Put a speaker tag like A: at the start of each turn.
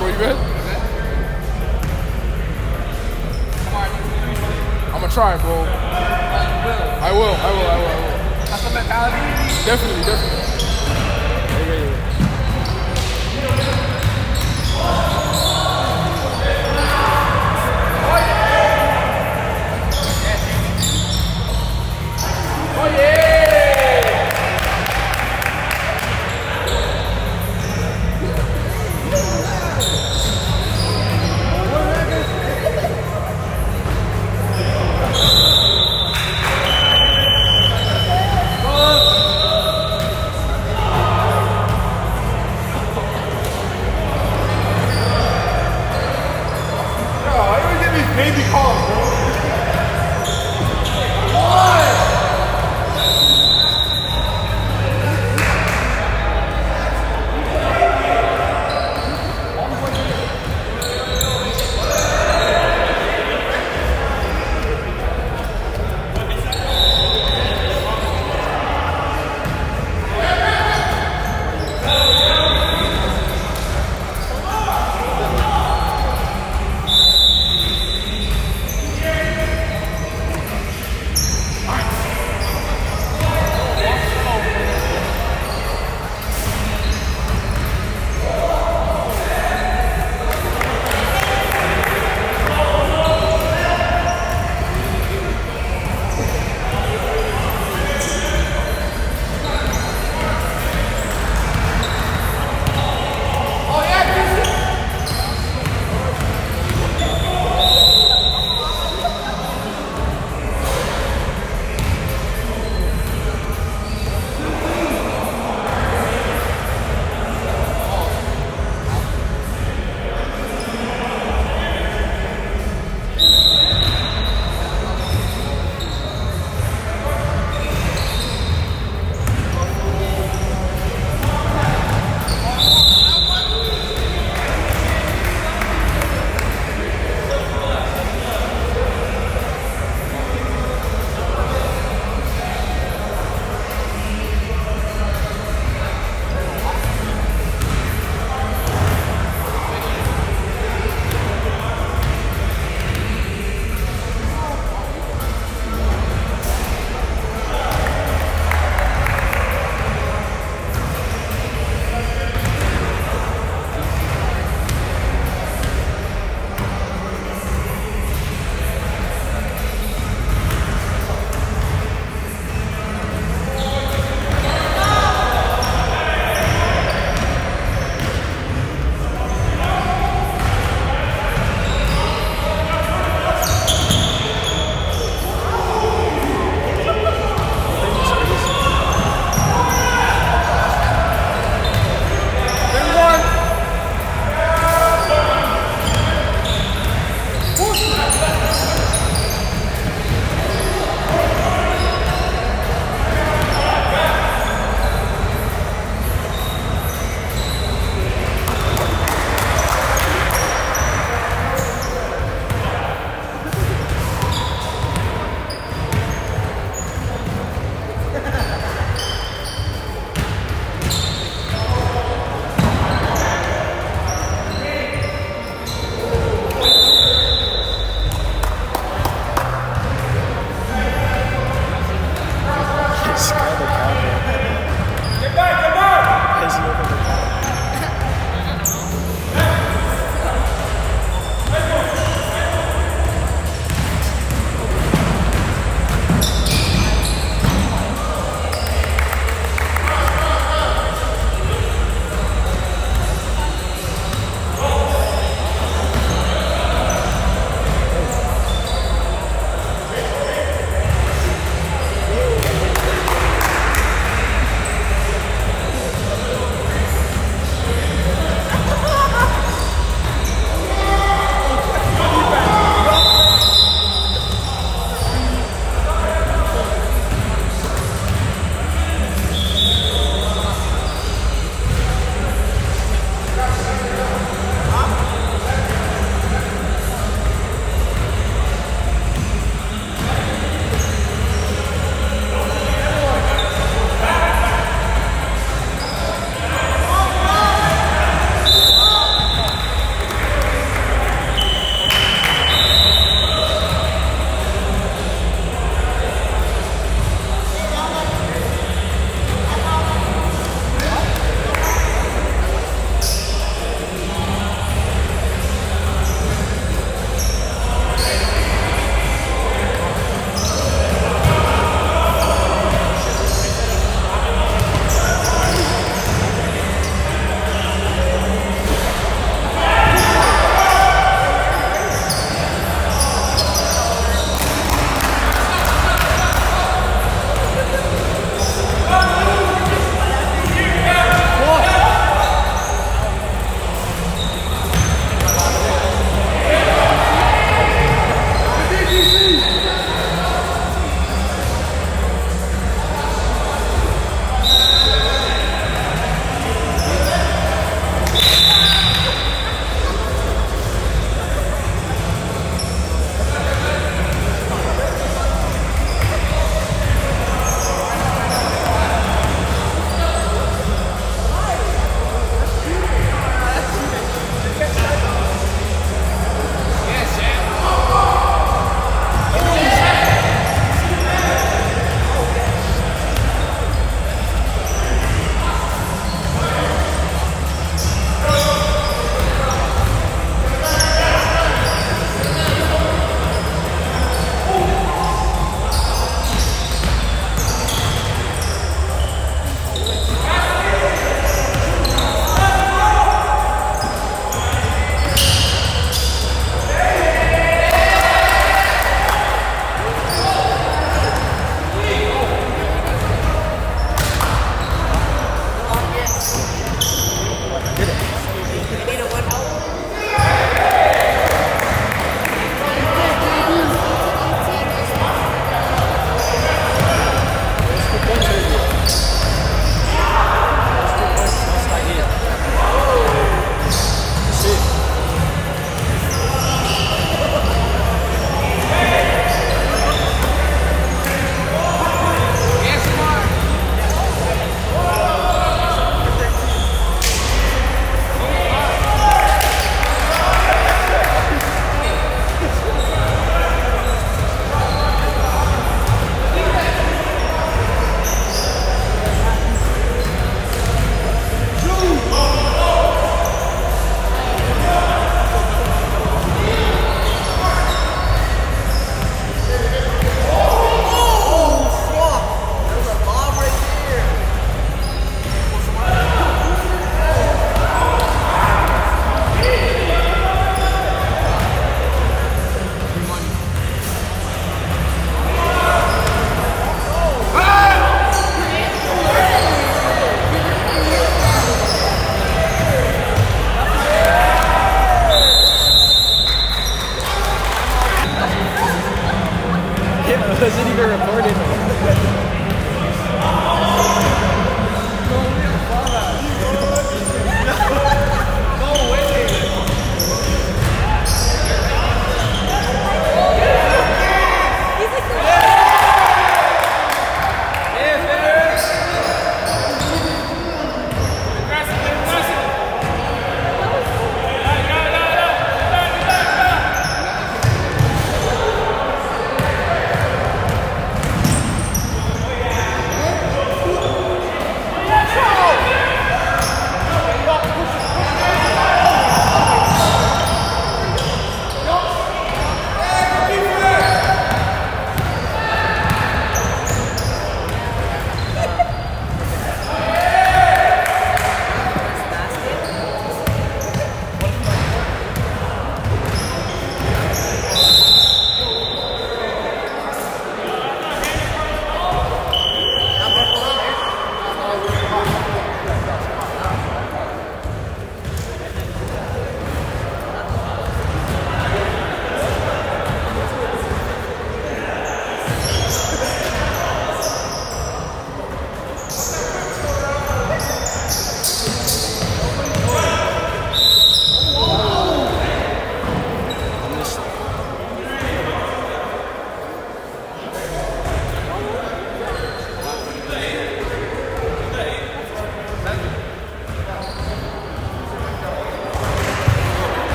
A: bro. You good? I'm gonna try, bro. I will. I will. I will. I will.
B: That's the mentality.
A: Definitely, definitely.